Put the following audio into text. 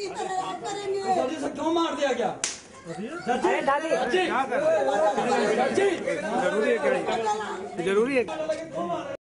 इसी तरह करेंगे जल्दी से क्यों? मार दिया गया अरे दादी ज़रूरी है ज़रूरी है